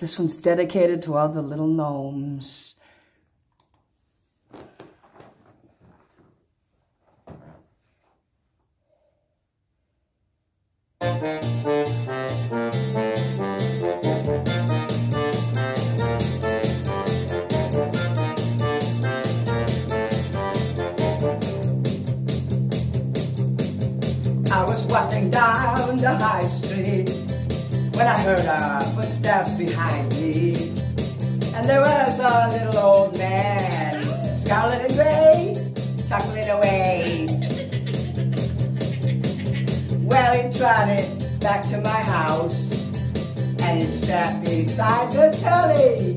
This one's dedicated to all the little gnomes. I was walking down the high street when I heard a footsteps behind me. And there was a little old man, scarlet and gray, chuckling away. Well, he trotted back to my house and he sat beside the telly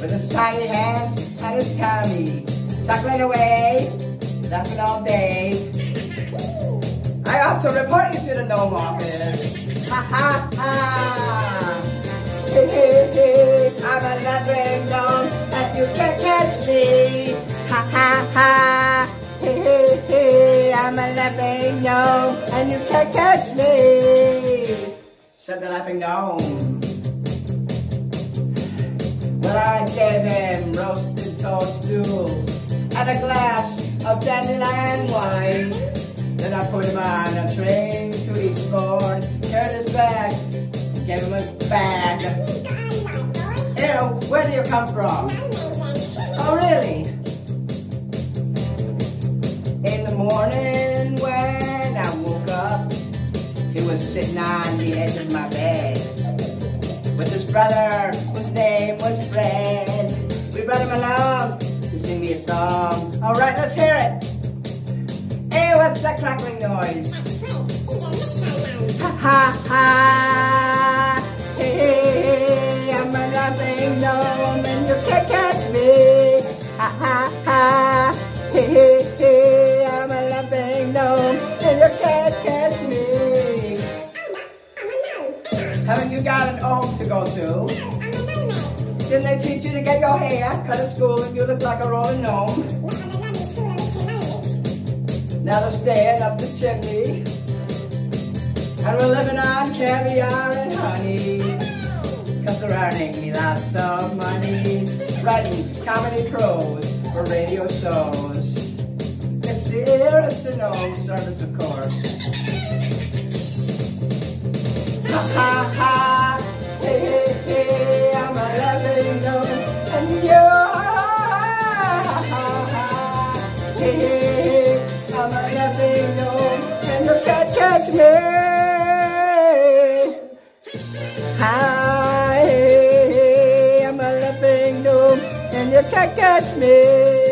with his tiny hands and his tummy, chuckling away, laughing all day. I ought to report you to the gnome office. Hey, I'm a laughing gnome and you can't catch me. Ha ha ha! Hey, hey, hey, I'm a laughing gnome and you can't catch me. Said the laughing gnome. Well, I gave him roasted toadstools and a glass of dandelion wine. Then I put him on a train to Eastbourne, turned his back, gave him his bag. Ew, where do you come from? Oh, really? In the morning when I woke up, he was sitting on the edge of my bed with his brother, whose name was Fred. We brought him along to sing me a song. All right, let's hear it. Hey, what's that crackling noise? Ha ha ha! Laughing gnome and you can't catch me. Ha ha ha! Hey, hey, hey, I'm a laughing gnome and you can't catch me. Haven't you got an home to go to? Didn't they teach you to get your hair cut at school and you look like a rolling gnome? Now they're staying up the chimney. And we're living on caviar and honey. Cause earning lots of money. Writing comedy prose for radio shows. It's the Eris to Know service, of course. Ha ha ha! Hey, hey, hey, I'm a loving gnome. And you, ha ha ha! Hey, hey, hey, I'm a laughing gnome, and you can't catch me. Hi, Can't catch me.